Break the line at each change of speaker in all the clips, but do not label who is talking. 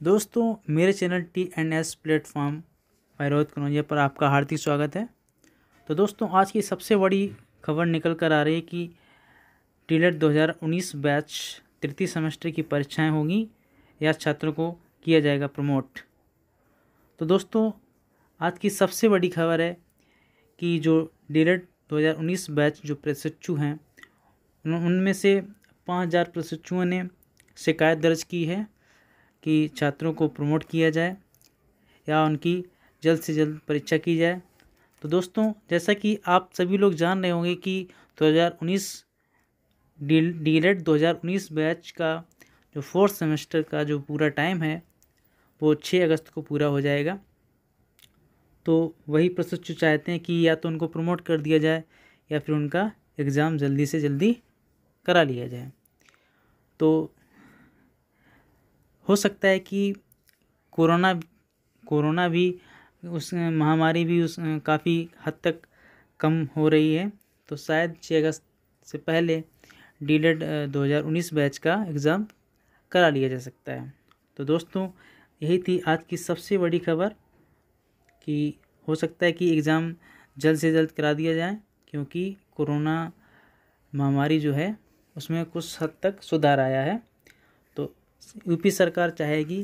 दोस्तों, मेरे channel T N S platform पैरोद Kanaujia पर आपका हार्दिक स्वागत है। तो दोस्तों, आज की सबसे बड़ी खबर निकल कर आ रही है कि टीलेट 2019 बैच तृतीय सेमेस्टर की परीक्षाएँ होंगी, या छात्रों को किया जाएगा प्रमोट। तो दोस्तों, आज की सबसे बड़ी खबर है कि जो डीलेट 2019 बैच जो प्रशिक्षु हैं उनमें से पाँच हज़ार प्रशिक्षुओं ने शिकायत दर्ज की है। कि छात्रों को प्रमोट किया जाए या उनकी जल्द से जल्द परीक्षा की जाए। तो दोस्तों, जैसा कि आप सभी लोग जान रहे होंगे कि 2019 डी डीलेट 2019 बैच का जो फोर्थ सेमेस्टर का जो पूरा टाइम है, वो छः अगस्त को पूरा हो जाएगा। तो वही प्रशिक्षु चाहते हैं कि या तो उनको प्रमोट कर दिया जाए या फिर उनका एग्ज़ाम जल्दी से जल्दी करा लिया जाए। तो हो सकता है कि कोरोना कोरोना भी उस, महामारी भी उस, काफ़ी हद तक कम हो रही है। तो शायद छः अगस्त से पहले डीलेड 2019 बैच का एग्ज़ाम करा लिया जा सकता है। तो दोस्तों, यही थी आज की सबसे बड़ी खबर कि हो सकता है कि एग्ज़ाम जल्द से जल्द करा दिया जाए, क्योंकि कोरोना महामारी जो है, उसमें कुछ हद तक सुधार आया है। यूपी सरकार चाहेगी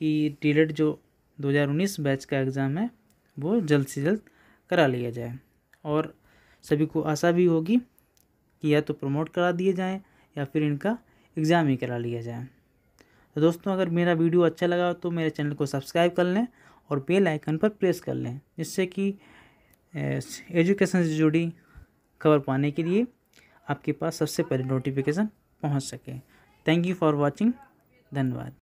कि डीलेट जो 2019 बैच का एग्ज़ाम है, वो जल्द से जल्द करा लिया जाए। और सभी को आशा भी होगी कि या तो प्रमोट करा दिए जाएँ या फिर इनका एग्ज़ाम ही करा लिया जाए। तो दोस्तों, अगर मेरा वीडियो अच्छा लगा तो मेरे चैनल को सब्सक्राइब कर लें और बेल आइकन पर प्रेस कर लें, जिससे कि एजुकेशन से जुड़ी खबर पाने के लिए आपके पास सबसे पहले नोटिफिकेशन पहुँच सके। थैंक यू फॉर वाचिंग धन्यवाद